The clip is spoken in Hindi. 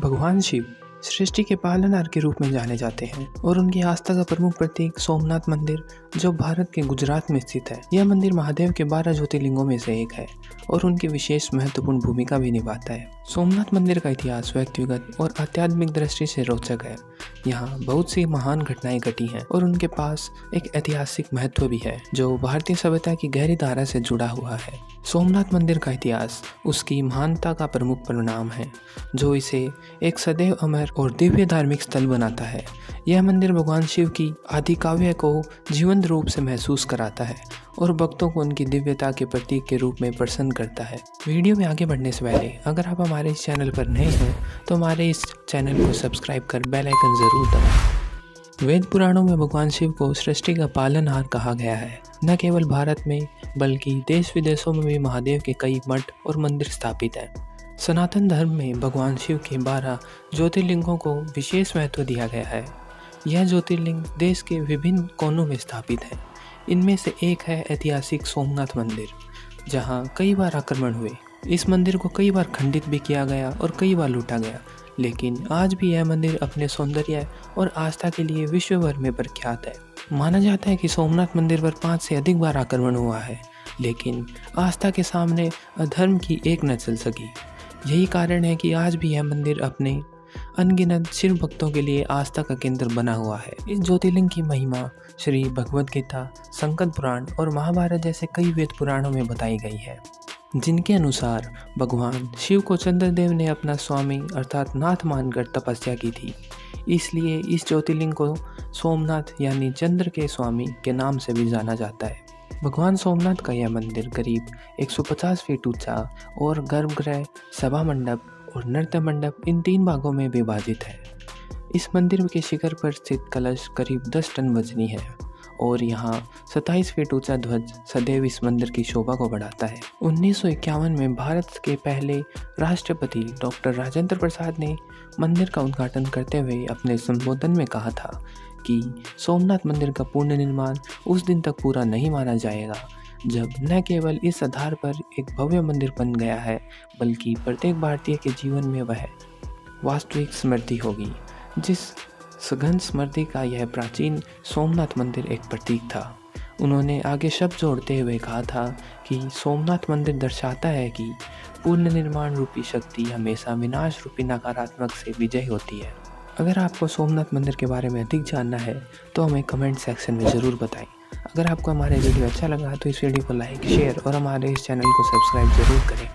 भगवान शिव सृष्टि के पालनहार के रूप में जाने जाते हैं और उनकी आस्था का प्रमुख प्रतीक सोमनाथ मंदिर, जो भारत के गुजरात में स्थित है। यह मंदिर महादेव के बारह ज्योतिर्लिंगों में से एक है और उनकी विशेष महत्वपूर्ण भूमिका भी निभाता है। सोमनाथ मंदिर का इतिहास व्यक्तिगत और आध्यात्मिक दृष्टि से रोचक है। यहाँ बहुत सी महान घटनाएँ घटी हैं और उनके पास एक ऐतिहासिक महत्व भी है, जो भारतीय सभ्यता की गहरी धारा से जुड़ा हुआ है। सोमनाथ मंदिर का इतिहास, उसकी महानता का प्रमुख परिणाम है, जो इसे एक सदैव अमर और दिव्य धार्मिक स्थल बनाता है। यह मंदिर भगवान शिव की आदि काव्य को जीवंत रूप से महसूस कराता है और भक्तों को उनकी दिव्यता के प्रतीक के रूप में प्रसन्न करता है। वीडियो में आगे बढ़ने से पहले, अगर आप हमारे इस चैनल पर नए हैं तो हमारे इस चैनल को सब्सक्राइब कर बेल आइकन ज़रूर दबाएँ। वेद पुराणों में भगवान शिव को सृष्टि का पालनहार कहा गया है। न केवल भारत में, बल्कि देश विदेशों में भी महादेव के कई मठ और मंदिर स्थापित हैं। सनातन धर्म में भगवान शिव के बारह ज्योतिर्लिंगों को विशेष महत्व दिया गया है। यह ज्योतिर्लिंग देश के विभिन्न कोनों में स्थापित है। इनमें से एक है ऐतिहासिक सोमनाथ मंदिर, जहाँ कई बार आक्रमण हुए। इस मंदिर को कई बार खंडित भी किया गया और कई बार लूटा गया। लेकिन आज भी यह मंदिर अपने सौंदर्य और आस्था के लिए विश्व भर में प्रख्यात है। माना जाता है कि सोमनाथ मंदिर पर पाँच से अधिक बार आक्रमण हुआ है, लेकिन आस्था के सामने अधर्म की एक न चल सकी। यही कारण है कि आज भी यह मंदिर अपने अनगिनत शिव भक्तों के लिए आस्था का केंद्र बना हुआ है। इस ज्योतिर्लिंग की महिमा श्री भगवद गीता संकट पुराण और महाभारत जैसे कई वेद पुराणों में बताई गई है। जिनके अनुसार भगवान शिव को चंद्रदेव ने अपना स्वामी अर्थात नाथ मानकर तपस्या की थी। इसलिए इस ज्योतिर्लिंग को सोमनाथ यानी चंद्र के स्वामी के नाम से भी जाना जाता है। भगवान सोमनाथ का यह मंदिर करीब 150 फीट ऊँचा और गर्भगृह सभा मंडप और नृत्य मंडप इन तीन भागों में विभाजित है। इस मंदिर के शिखर पर स्थित कलश करीब 10 टन वजनी है। और यहाँ 27 फीट ऊँचा ध्वज सदैव इस मंदिर की शोभा को बढ़ाता है। उन्नीस सौ इक्यावन में भारत के पहले राष्ट्रपति डॉक्टर राजेंद्र प्रसाद ने मंदिर का उद्घाटन करते हुए अपने संबोधन में कहा था कि सोमनाथ मंदिर का पूर्ण निर्माण उस दिन तक पूरा नहीं माना जाएगा, जब न केवल इस आधार पर एक भव्य मंदिर बन गया है, बल्कि प्रत्येक भारतीय के जीवन में वह वास्तविक स्मृति होगी, जिस सघन स्मृति का यह प्राचीन सोमनाथ मंदिर एक प्रतीक था। उन्होंने आगे शब्द जोड़ते हुए कहा था कि सोमनाथ मंदिर दर्शाता है कि पूर्ण निर्माण रूपी शक्ति हमेशा विनाश रूपी नकारात्मक से विजय होती है। अगर आपको सोमनाथ मंदिर के बारे में अधिक जानना है तो हमें कमेंट सेक्शन में ज़रूर बताएँ। अगर आपको हमारे वीडियो अच्छा लगा तो इस वीडियो को लाइक, शेयर और हमारे इस चैनल को सब्सक्राइब ज़रूर करें।